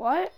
What?